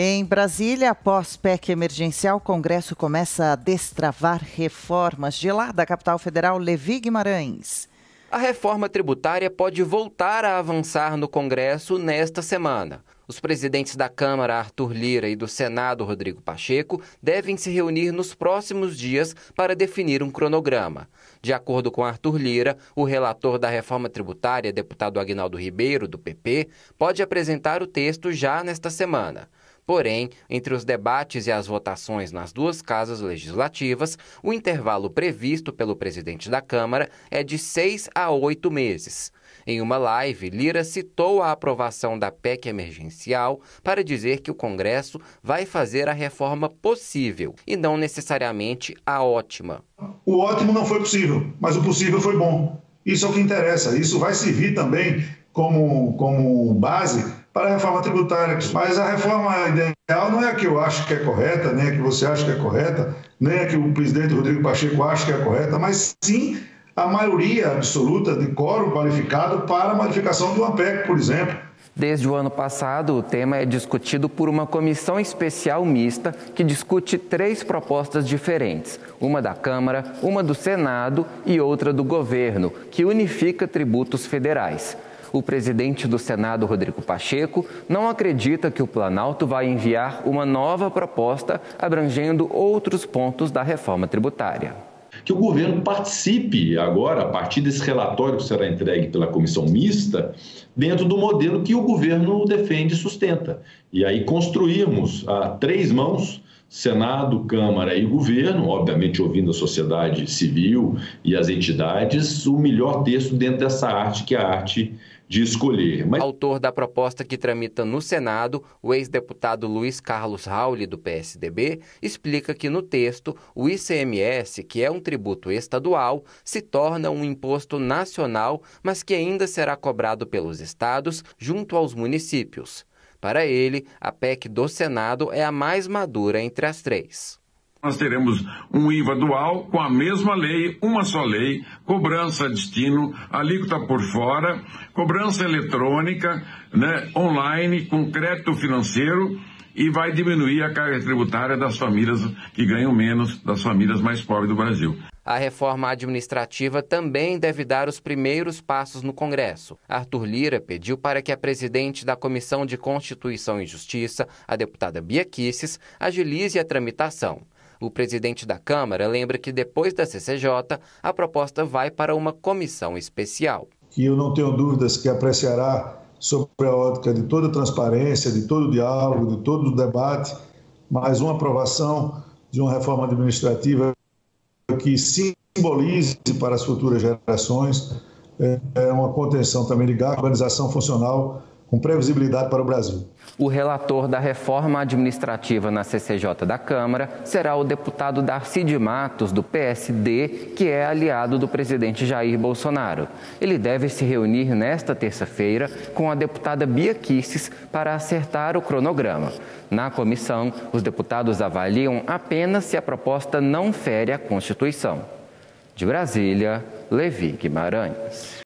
Em Brasília, após PEC emergencial, o Congresso começa a destravar reformas. De lá, da capital federal, Levi Guimarães. A reforma tributária pode voltar a avançar no Congresso nesta semana. Os presidentes da Câmara, Arthur Lira, e do Senado, Rodrigo Pacheco, devem se reunir nos próximos dias para definir um cronograma. De acordo com Arthur Lira, o relator da reforma tributária, deputado Agnaldo Ribeiro, do PP, pode apresentar o texto já nesta semana. Porém, entre os debates e as votações nas duas casas legislativas, o intervalo previsto pelo presidente da Câmara é de seis a oito meses. Em uma live, Lira citou a aprovação da PEC emergencial para dizer que o Congresso vai fazer a reforma possível e não necessariamente a ótima. O ótimo não foi possível, mas o possível foi bom. Isso é o que interessa. Isso vai servir também como, como base para a reforma tributária. Mas a reforma ideal não é a que eu acho que é correta, nem a que você acha que é correta, nem a que o presidente Rodrigo Pacheco acha que é correta, mas sim a maioria absoluta de quórum qualificado para a modificação do APEC, por exemplo. Desde o ano passado, o tema é discutido por uma comissão especial mista que discute três propostas diferentes: uma da Câmara, uma do Senado e outra do governo, que unifica tributos federais. O presidente do Senado, Rodrigo Pacheco, não acredita que o Planalto vai enviar uma nova proposta abrangendo outros pontos da reforma tributária que o governo participe agora, a partir desse relatório que será entregue pela comissão mista, dentro do modelo que o governo defende e sustenta. E aí construirmos a três mãos. Senado, Câmara e governo, obviamente ouvindo a sociedade civil e as entidades, o melhor texto dentro dessa arte que é a arte de escolher. Mas... Autor da proposta que tramita no Senado, o ex-deputado Luiz Carlos Rauli, do PSDB, explica que no texto o ICMS, que é um tributo estadual, se torna um imposto nacional, mas que ainda será cobrado pelos estados junto aos municípios. Para ele, a PEC do Senado é a mais madura entre as três. Nós teremos um IVA dual com a mesma lei, uma só lei, cobrança destino, alíquota por fora, cobrança eletrônica, né, online, com crédito financeiro e vai diminuir a carga tributária das famílias que ganham menos, das famílias mais pobres do Brasil. A reforma administrativa também deve dar os primeiros passos no Congresso. Arthur Lira pediu para que a presidente da Comissão de Constituição e Justiça, a deputada Bia Kisses, agilize a tramitação. O presidente da Câmara lembra que depois da CCJ, a proposta vai para uma comissão especial. E eu não tenho dúvidas que apreciará sobre a ótica de toda transparência, de todo diálogo, de todo debate, mas uma aprovação de uma reforma administrativa que simbolize para as futuras gerações é uma contenção também de gasto, organização funcional com previsibilidade para o Brasil. O relator da reforma administrativa na CCJ da Câmara será o deputado Darcy de Matos, do PSD, que é aliado do presidente Jair Bolsonaro. Ele deve se reunir nesta terça-feira com a deputada Bia Kisses para acertar o cronograma. Na comissão, os deputados avaliam apenas se a proposta não fere a Constituição. De Brasília, Levi Guimarães.